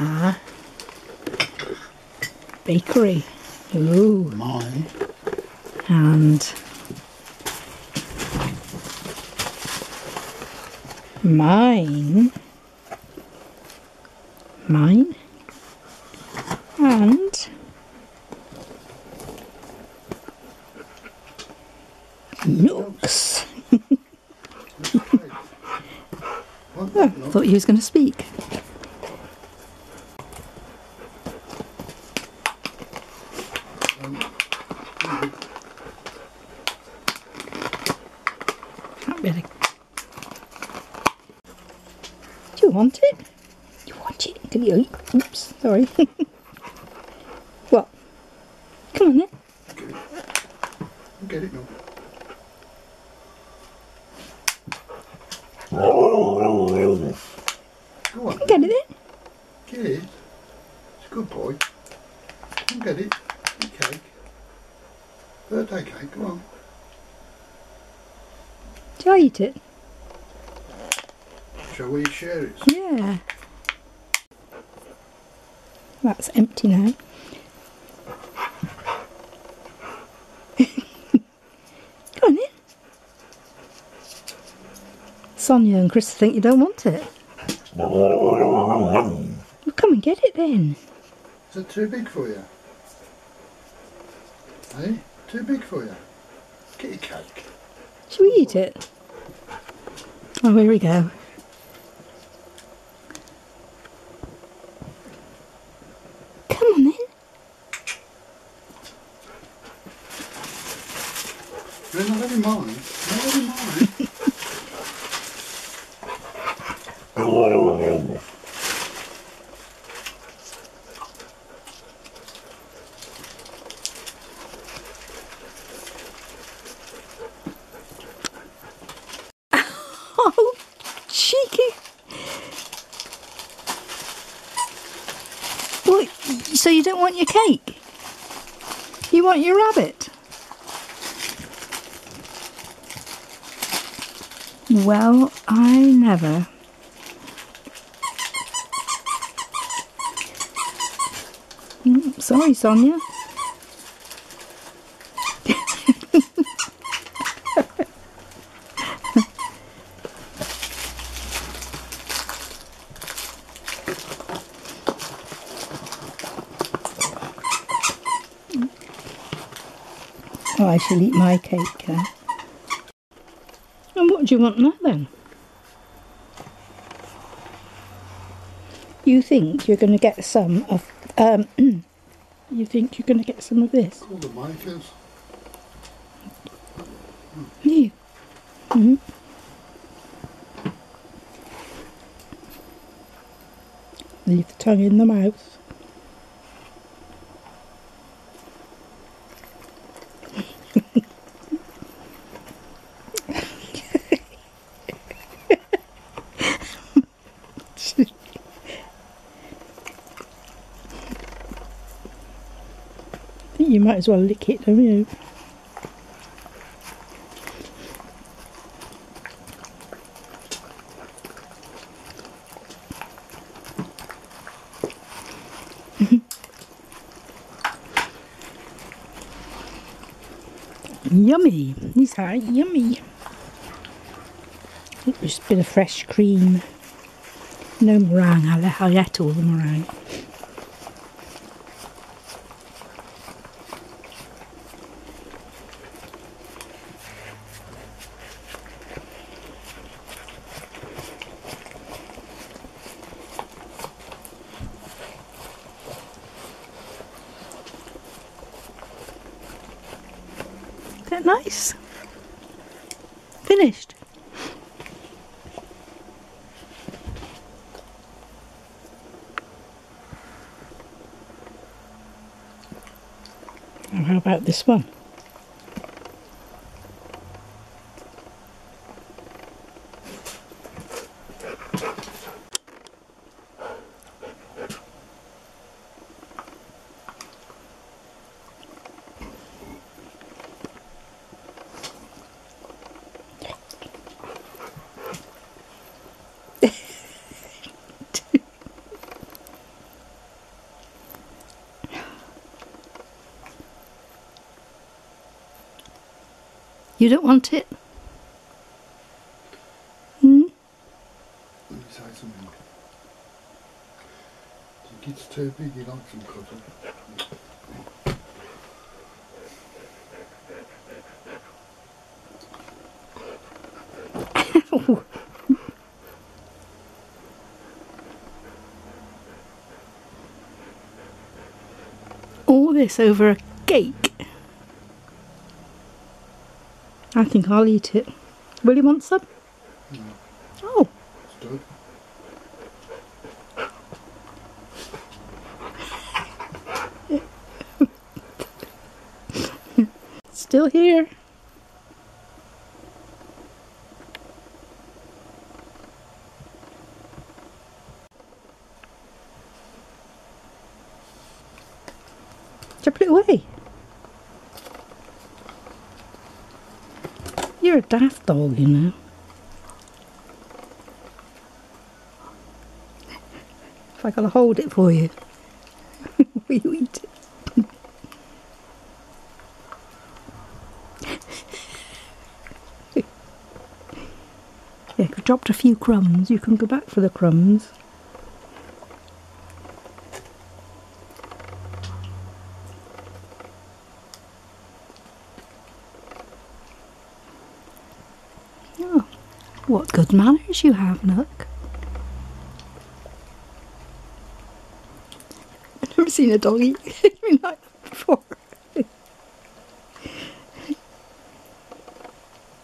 are bakery. Ooh, Mine. and mine, mine, and Nooks. Oh, I thought you was going to speak. You want it? You want it? Can you? Oops, sorry. what? Come on then. Get it now. Go on. Get it then. Get it. It's a good boy. Come get it. Eat cake. Birthday cake. come on. Do I eat it? Shall we share it? Yeah. That's empty now. Go on then. Sonia and Chris think you don't want it. Well, come and get it then. Is it too big for you? Hey? Too big for you? Get your cake. Shall we eat it? Oh, here we go. Come on then. You're not mine. Not mine. Oh, cheeky. So you don't want your cake? You want your rabbit? Well, I never. Mm, Sorry, Sonia. Oh, I shall eat my cake. Do you want now then? You think you're going to get some of, um, you think you're going to get some of this? The makers. You. hmm Leave the tongue in the mouth. I think you might as well lick it, don't you? Yummy. These are yummy. Just a bit of fresh cream. No meringue. I, I ate all the meringue. That nice? Finished. How about this one? You don't want it? Hmm? Let me say something. You think too big? You like some cutter? All this over a cake. I think I'll eat it. Will you want some? No. Oh, It's still here. Did I put it away? You're a daft dog, you know. If I gotta hold it for you, will you eat it? Yeah, dropped a few crumbs, you can go back for the crumbs. Oh, what good manners you have, Nook. I've never seen a dog eat anything like that before.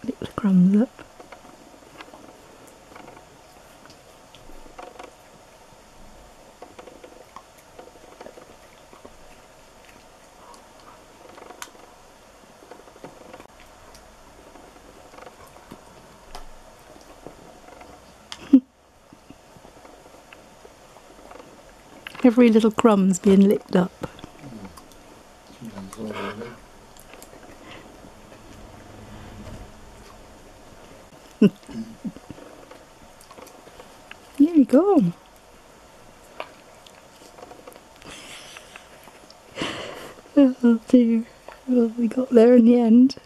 Lick the crumbs up. Every little crumb's being licked up. Nearly gone. Oh dear. Well, we got there in the end.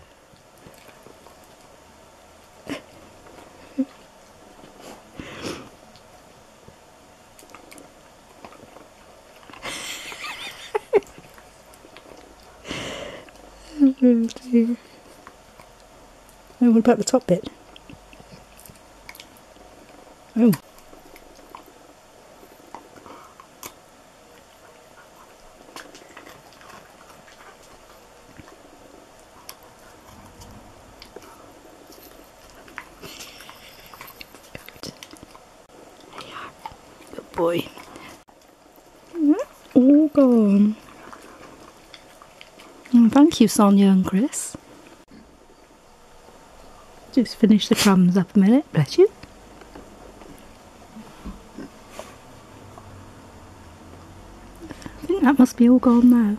Oh what about the top bit? Oh. Good boy. All gone. Thank you, Sonia and Chris. Just finish the crumbs up a minute, bless you. I think that must be all gone now.